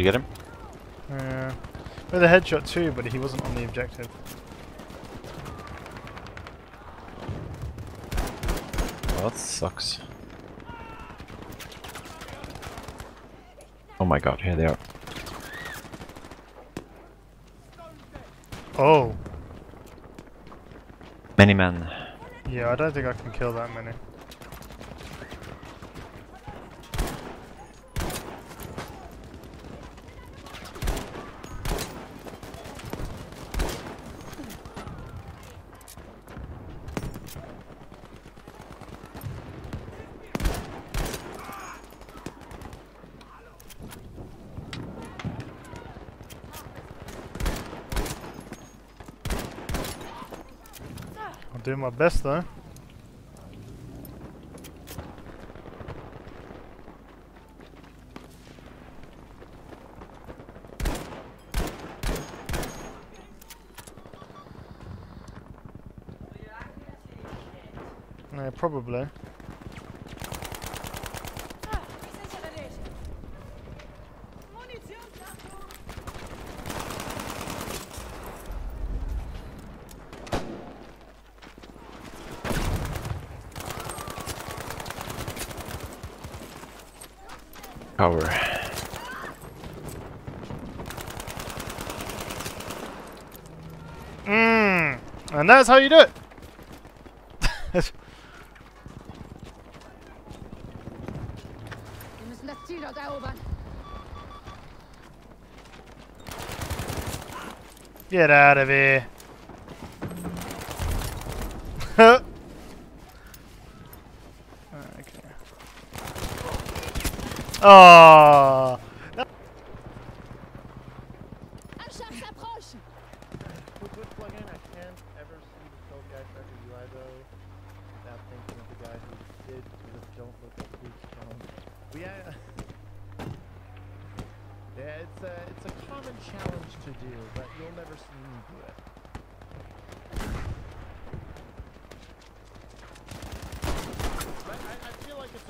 you get him? Yeah. With a headshot too, but he wasn't on the objective. Well, that sucks. Oh my god, here they are. Oh. Many men. Yeah, I don't think I can kill that many. I'll do my best though. Yeah, probably. Cover. Mmm. And that's how you do it. Get out of here. okay. Oh. Anschlag s'approche. With Twitch plugin, I can't ever see the kill guy tracker UI though, without thinking of the guy who did just don't look at Twitch phone. We uh, yeah, it's a it's a common challenge to do, but you'll never see me do it. But I, I feel like it's a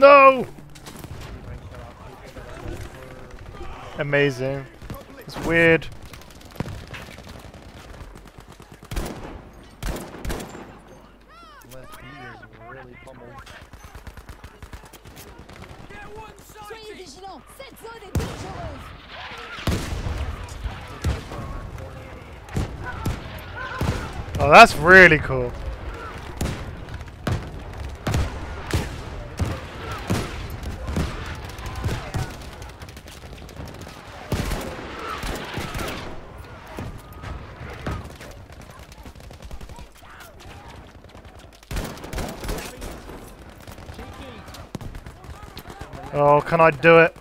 Cette Amazing. It's weird. Oh, that's really cool. Oh, can I do it?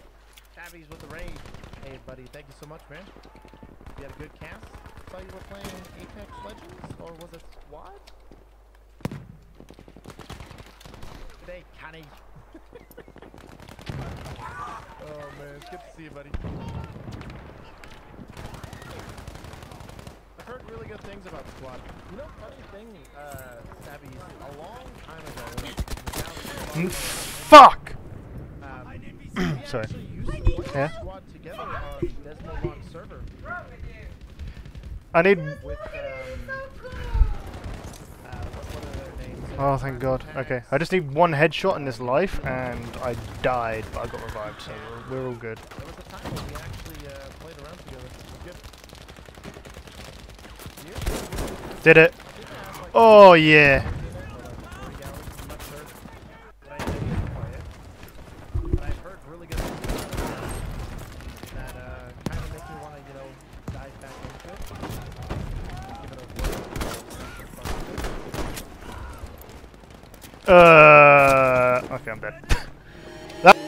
Tabby's with the raid. Hey, buddy, thank you so much, man. You had a good cast? Thought you were playing Apex Legends, or was it Squad? Today, Connie. oh man, it's good to see you, buddy. I've heard really good things about Squad. You know, funny thing, uh, Stabby, a long time ago, when I was out Fuck! We Sorry. actually used Yeah? Squad together on Desmo Rock server I need. with um, uh, what, what are their names? Oh, thank God. Okay, I just need one headshot in this life, and I died, but I got revived, so we're, we're all good. There was a time when we actually uh, played around together. It was good. You? Did it? I think I have like Oh yeah. 40 hours, I'm not sure. But I did used to play it. But I've heard really good things about it that uh, kind of make me want to, you know, dive back into it. Give it a whirl. have some fun with it. Uh. Okay, I'm dead.